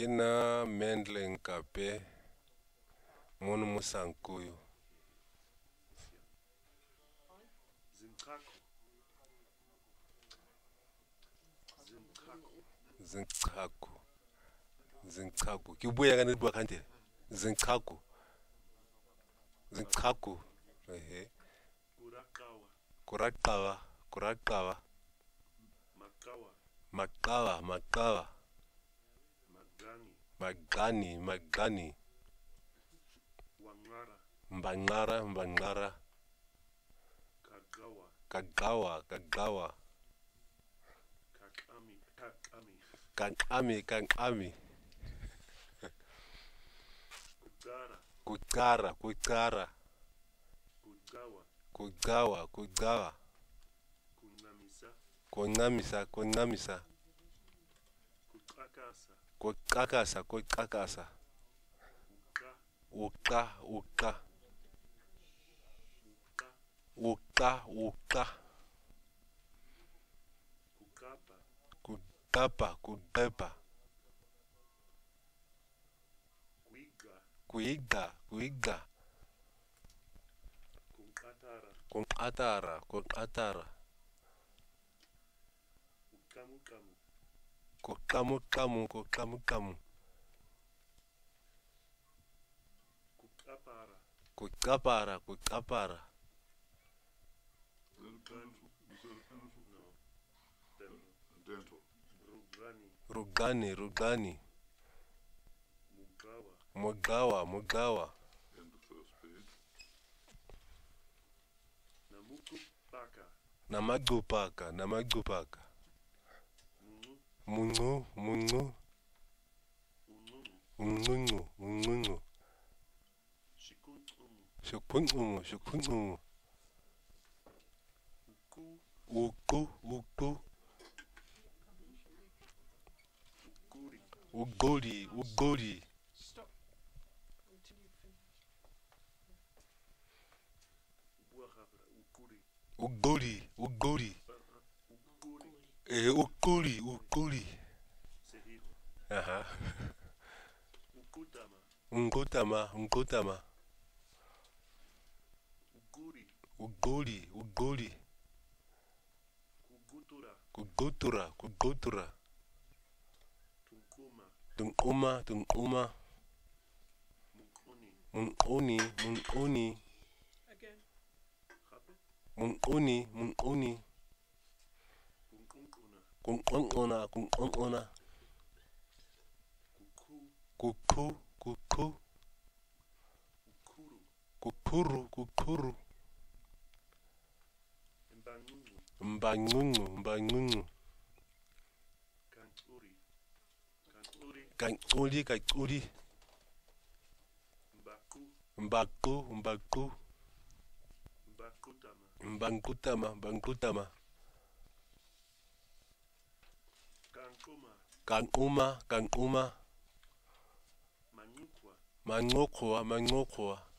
ke na mendleng kape mono mo sankuyo zinchago zinchago ke buya kana bua kantle zinchago zinchago ehe. Kuraqawa. Kuraqawa. Kuraqawa. Maqawa. Maqawa. Maqawa. magqani magqani. Mbanqara. Mbanqara kagawa kagawa kanqami kanqami kucara kucara kucawa kucawa kunamisa kunamisa kunamisa kocakasa kocakasa uqa uqa. Uqa uqa. Kuqapha kuqepha. Kuiga kuiga kunqatara kunqatara. Uqamuqamu kuqamuqamu kuqamuqamu kucapara kucapara rugani. Rugani mugawa mugawa namagcupaka namagcupaka. Mungu. Ununu. unquncu unquncu Shikuntumu. shukuncumu shukuncumu Uku. uqu uqu Ukuri. ugoli eh uquli uquli Sehiho. aha Ukutama. unqutama unqutama Ukuri. ugoli ugoli Kugutura. kugutura kugutura Tunkuma. tunquma tunquma Mukuni. munquni munquni Again. Hape. munquni kunqonqona kunqonqona Kuku. kuqhu kuqhu Ukuru. kuqhuru kuqhuru Mbangungu. mbanqunqu mbanqunqu Kanturi. Kanturi. kanculi Mbaku. mbaqu mbaqu Mbakutama. ka nquma ka nquma. Mangqoqwa mangqoqwa